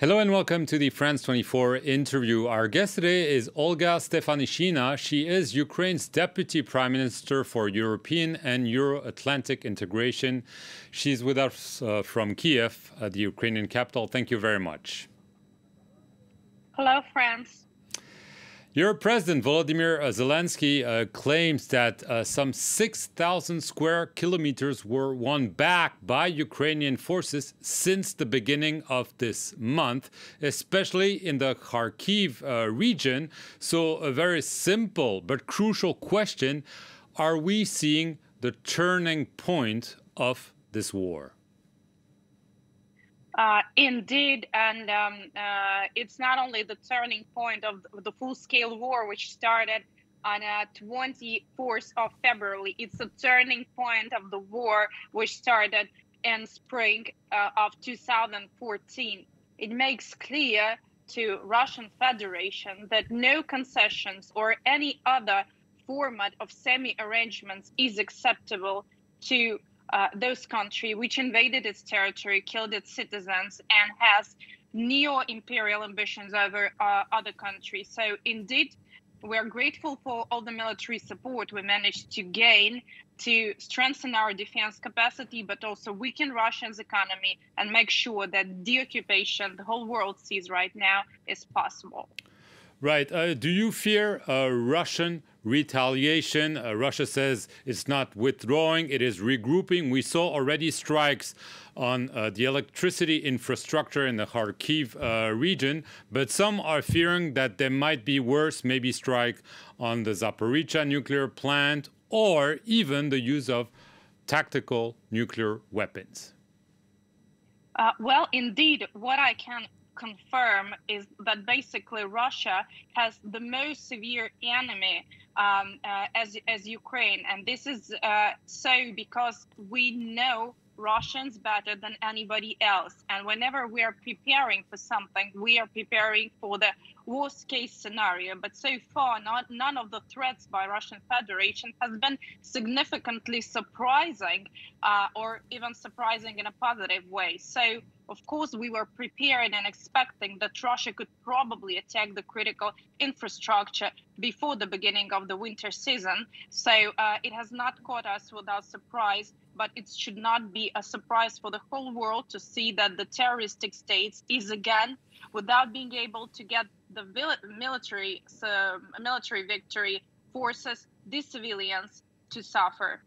Hello and welcome to the France 24 interview. Our guest today is Olga Stefanishyna. She is Ukraine's Deputy Prime Minister for European and Euro Atlantic integration. She's with us uh, from Kiev, uh, the Ukrainian capital. Thank you very much. Hello, France. Your president, Volodymyr Zelensky, uh, claims that uh, some 6,000 square kilometers were won back by Ukrainian forces since the beginning of this month, especially in the Kharkiv uh, region. So, a very simple but crucial question Are we seeing the turning point of this war? Uh, indeed, and um, uh, it's not only the turning point of the full-scale war, which started on uh, 24th of February. It's a turning point of the war, which started in spring uh, of 2014. It makes clear to Russian Federation that no concessions or any other format of semi-arrangements is acceptable to uh, those country which invaded its territory, killed its citizens, and has neo-imperial ambitions over uh, other countries. So indeed, we're grateful for all the military support we managed to gain to strengthen our defense capacity, but also weaken Russia's economy and make sure that the occupation the whole world sees right now is possible. Right. Uh, do you fear uh, Russian retaliation. Uh, Russia says it's not withdrawing, it is regrouping. We saw already strikes on uh, the electricity infrastructure in the Kharkiv uh, region, but some are fearing that there might be worse, maybe strike on the Zaporizhia nuclear plant or even the use of tactical nuclear weapons. Uh, well, indeed, what I can confirm is that basically Russia has the most severe enemy um, uh, as as Ukraine, and this is uh, so because we know Russians better than anybody else. And whenever we are preparing for something, we are preparing for the worst case scenario. But so far, not, none of the threats by Russian Federation has been significantly surprising uh, or even surprising in a positive way. So of course, we were prepared and expecting that Russia could probably attack the critical infrastructure before the beginning of the winter season. So uh, it has not caught us without surprise but it should not be a surprise for the whole world to see that the terroristic states is again without being able to get the military military victory forces the civilians to suffer.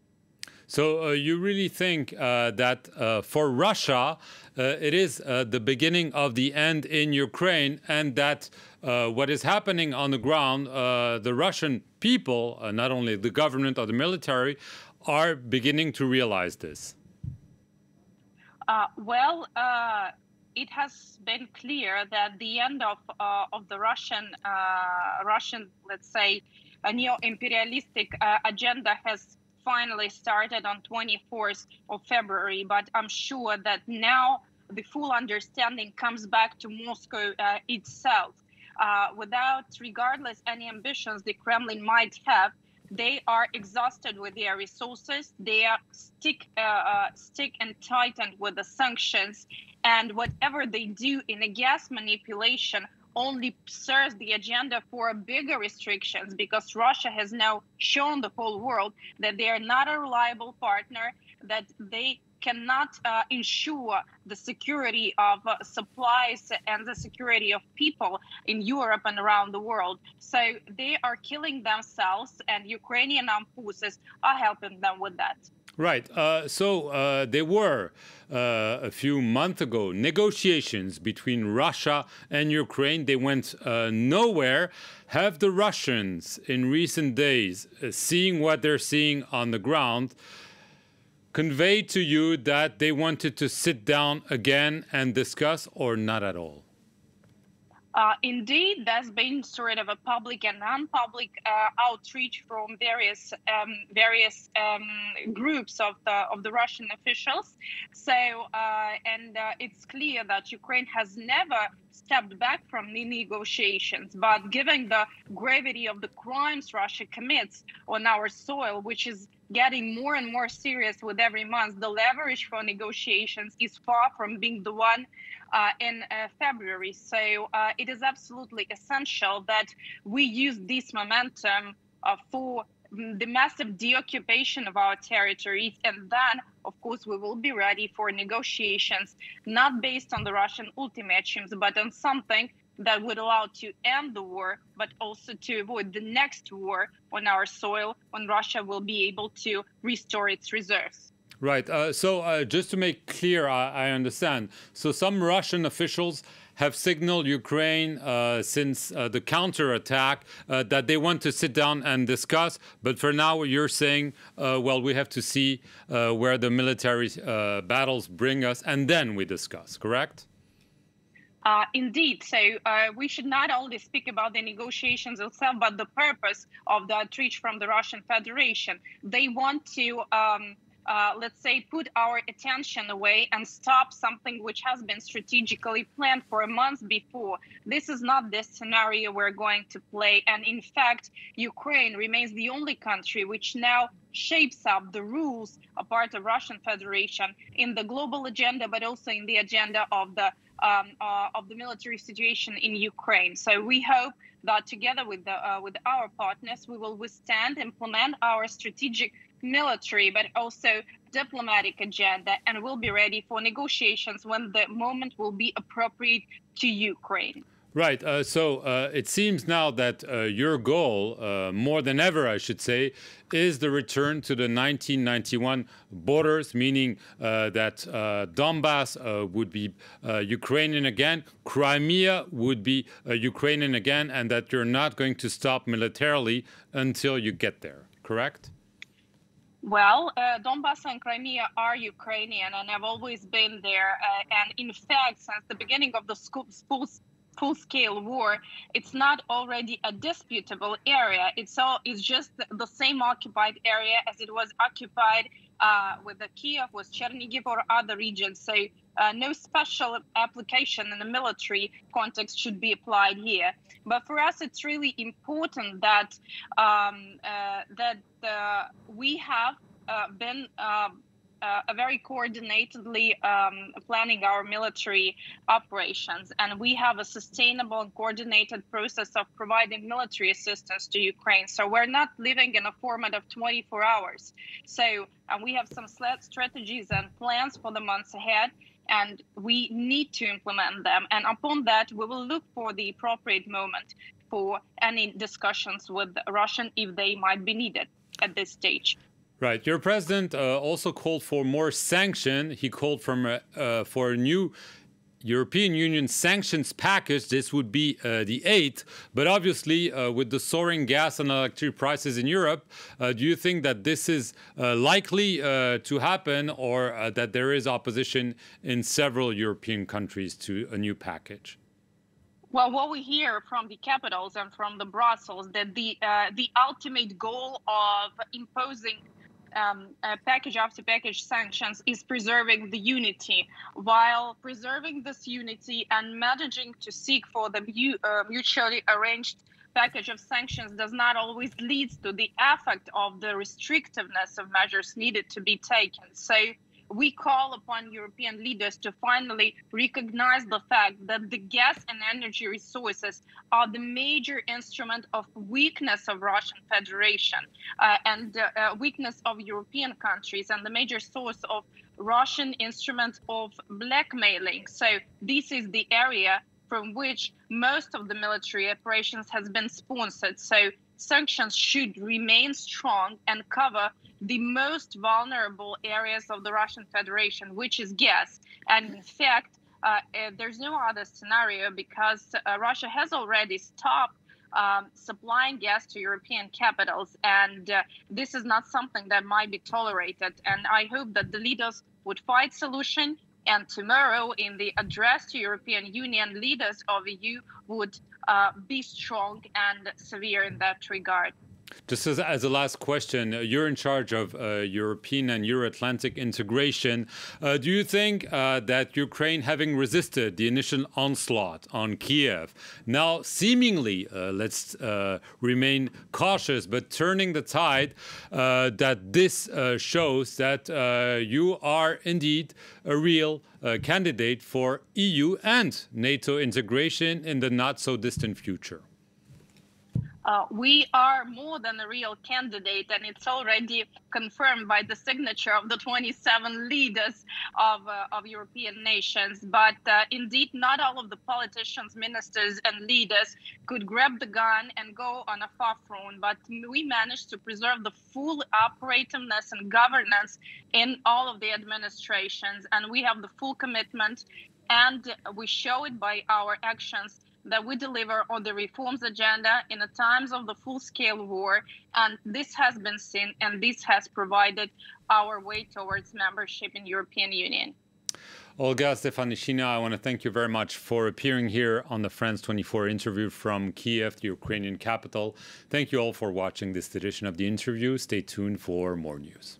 So uh, you really think uh, that uh, for Russia, uh, it is uh, the beginning of the end in Ukraine, and that uh, what is happening on the ground, the Russian people, not only the government or the military, are beginning to realize this? Uh, well, uh, it has been clear that the end of uh, of the Russian uh, Russian, let's say, a neo-imperialistic uh, agenda has finally started on 24th of February. But I'm sure that now the full understanding comes back to Moscow uh, itself. without, regardless any ambitions the Kremlin might have, they are exhausted with their resources. They are stick uh, uh, stick and tightened with the sanctions, and whatever they do in the gas manipulation only serves the agenda for bigger restrictions because Russia has now shown the whole world that they are not a reliable partner, that they cannot uh, ensure the security of uh, supplies and the security of people in Europe and around the world. So they are killing themselves, and Ukrainian armed forces are helping them with that. Right. Uh, so uh, there were uh, a few months ago negotiations between Russia and Ukraine. They went uh, nowhere. Have the Russians in recent days, uh, seeing what they're seeing on the ground, conveyed to you that they wanted to sit down again and discuss, or not at all? Uh, indeed, there's been sort of a public and non-public uh, outreach from various um, various um, groups of the of the Russian officials. So, uh, and uh, it's clear that Ukraine has never stepped back from the negotiations. But given the gravity of the crimes Russia commits on our soil, which is getting more and more serious with every month, the leverage for negotiations is far from being the one uh, in uh, February. So uh, it is absolutely essential that we use this momentum uh, for the massive deoccupation of our territories. And then, of course, we will be ready for negotiations, not based on the Russian ultimatums, but on something that would allow to end the war, but also to avoid the next war on our soil when Russia will be able to restore its reserves. Right. Uh, so, uh, just to make clear, I, I understand. So, some Russian officials have signaled Ukraine uh, since uh, the counterattack uh, that they want to sit down and discuss. But for now, you're saying, uh, well, we have to see uh, where the military uh, battles bring us, and then we discuss, correct? Uh, indeed. So uh, we should not only speak about the negotiations itself, but the purpose of the outreach from the Russian Federation. They want to um, uh, let's say, put our attention away and stop something which has been strategically planned for a month before. This is not the scenario we're going to play. And in fact, Ukraine remains the only country which now shapes up the rules apart of Russian Federation in the global agenda, but also in the agenda of the um, uh, of the military situation in Ukraine. So we hope that together with the, uh, with our partners, we will withstand, implement our strategic military, but also diplomatic agenda, and will be ready for negotiations when the moment will be appropriate to Ukraine. Right. Uh, so uh, it seems now that uh, your goal, uh, more than ever, I should say, is the return to the 1991 borders, meaning uh, that uh, Donbass would be Ukrainian again, Crimea would be Ukrainian again, and that you're not going to stop militarily until you get there. Correct? Well, uh, Donbass and Crimea are Ukrainian and I've always been there. Uh, and in fact, since the beginning of the full scale war, it's not already a disputable area. It's all it's just the same occupied area as it was occupied uh, with the Kiev, with Chernihiv or other regions. So uh, no special application in the military context should be applied here. But for us, it's really important that um, uh, that uh, we have uh, been. Uh, a very coordinatedly um, planning our military operations, and we have a sustainable and coordinated process of providing military assistance to Ukraine. So we're not living in a format of 24 hours. So and we have some strategies and plans for the months ahead and we need to implement them. And upon that, we will look for the appropriate moment for any discussions with Russian if they might be needed at this stage. Right. Your president uh, also called for more sanction. He called from, uh, uh, for a new European Union sanctions package, this would be uh, the eighth. But obviously, uh, with the soaring gas and electricity prices in Europe, uh, do you think that this is uh, likely uh, to happen or uh, that there is opposition in several European countries to a new package? Well, what we hear from the capitals and from the Brussels that the the ultimate goal of imposing um, package after package sanctions is preserving the unity. While preserving this unity and managing to seek for the mu- uh, mutually arranged package of sanctions does not always lead to the effect of the restrictiveness of measures needed to be taken. So we call upon European leaders to finally recognize the fact that the gas and energy resources are the major instrument of weakness of Russian Federation uh, and uh, uh, weakness of European countries and the major source of Russian instrument of blackmailing. So this is the area from which most of the military operations has been sponsored. So sanctions should remain strong and cover the most vulnerable areas of the Russian Federation, which is gas. And in fact, uh, uh, there's no other scenario because uh, Russia has already stopped um, supplying gas to European capitals, and uh, this is not something that might be tolerated. And I hope that the leaders would find solution. And tomorrow, in the address to European Union leaders of EU, would uh, be strong and severe in that regard. Just as, as a last question, uh, you're in charge of uh, European and Euro-Atlantic integration. Uh, do you think uh, that Ukraine, having resisted the initial onslaught on Kiev, now seemingly, uh, let's uh, remain cautious, but turning the tide, that this shows that you are indeed a real candidate for EU and NATO integration in the not so distant future? Uh, we are more than a real candidate, and it's already confirmed by the signature of the 27 leaders of, uh, of European nations. But uh, indeed, not all of the politicians, ministers, and leaders could grab the gun and go on a far front. But we managed to preserve the full operativeness and governance in all of the administrations, and we have the full commitment, and we show it by our actions that we deliver on the reforms agenda in the times of the full-scale war, and this has been seen, and this has provided our way towards membership in European Union. Olga Stefanishyna, I want to thank you very much for appearing here on the France 24 interview from Kiev, the Ukrainian capital. Thank you all for watching this edition of the interview. Stay tuned for more news.